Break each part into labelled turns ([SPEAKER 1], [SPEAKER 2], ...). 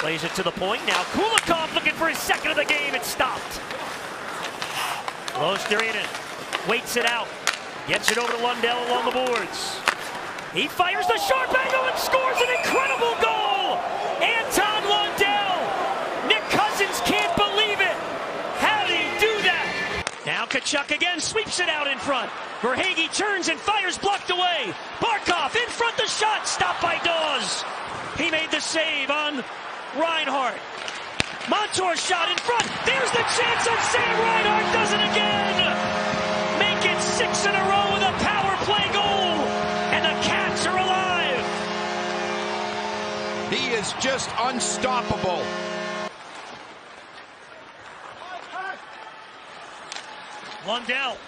[SPEAKER 1] Plays it to the point. Now Kulikov looking for his second of the game. It's stopped. Luostarinen waits it out. Gets it over to Lundell along the boards. He fires the sharp angle and scores an incredible goal! Anton Lundell! Nick Cousins can't believe it! How did he do that? Now Tkachuk again sweeps it out in front. Verhaeghe turns and fires blocked away. Barkov in front the shot, stopped by Dawes. He made the save on Reinhart. Montour shot in front. There's the chance, and Sam Reinhart does it again. Make it six in a row with a power play goal, and the Cats are alive.
[SPEAKER 2] He is just unstoppable.
[SPEAKER 1] Lundell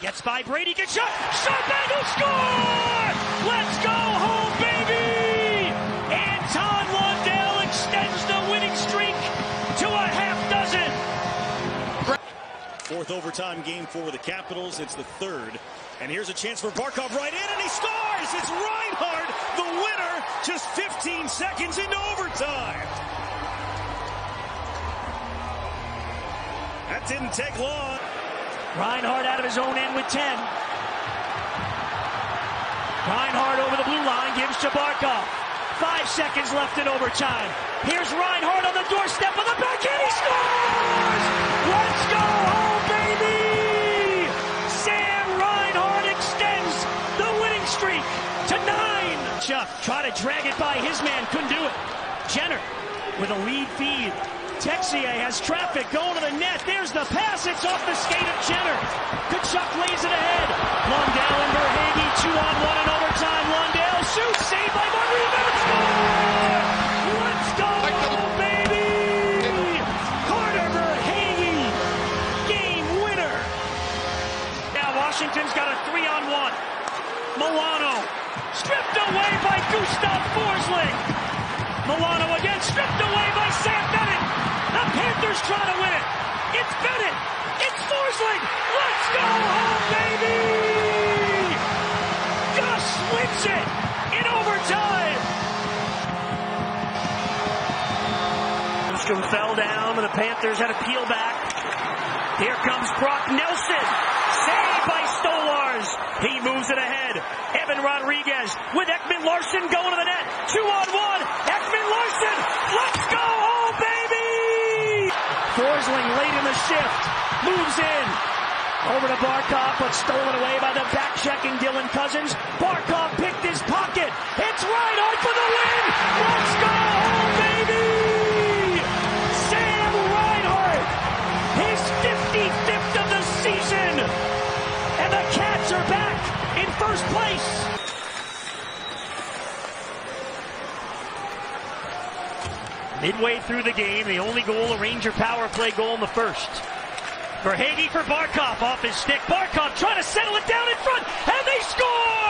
[SPEAKER 1] gets by Brady. Gets shot. Shot angle score! Let's go
[SPEAKER 3] Fourth overtime game for the Capitals. It's the third. And here's a chance for Barkov right in, and he scores! It's Reinhart, the winner, just 15 seconds into overtime. That didn't take long.
[SPEAKER 1] Reinhart out of his own end with 10. Reinhart over the blue line gives to Barkov. Five seconds left in overtime. Here's Reinhart on the doorstep of the backhand. He scores! Let's go try to drag it by his man, couldn't do it. Jenner with a lead feed. Texier has traffic going to the net. There's the pass. It's off the skate of Jenner. Tkachuk lays it ahead. Lundell and Verhaeghe, two on one in overtime. Lundell shoots, saved by Martin. Score! Let's go, baby! Carter Verhaeghe, game winner. Now Washington's got a three on one. Milano stripped away by Gustav Forsling. Milano again stripped away by Sam Bennett. The Panthers trying to win it. It's Bennett. It's Forsling. Let's go home, baby! Gus wins it in overtime. Lindstrom fell down, and the Panthers had to peel back. Here comes Brock Nelson. Saved by Stolarz. He moves it ahead. Rodrigues with Ekman-Larsson going to the net. Two on one. Ekman-Larsson. Let's go home, baby! Forsling late in the shift. Moves in. Over to Barkov, but stolen away by the back-checking Dylan Cozens. First place! Midway through the game, the only goal, a Ranger power play goal in the first. For Verhaeghe for Barkov off his stick. Barkov trying to settle it down in front, and they score!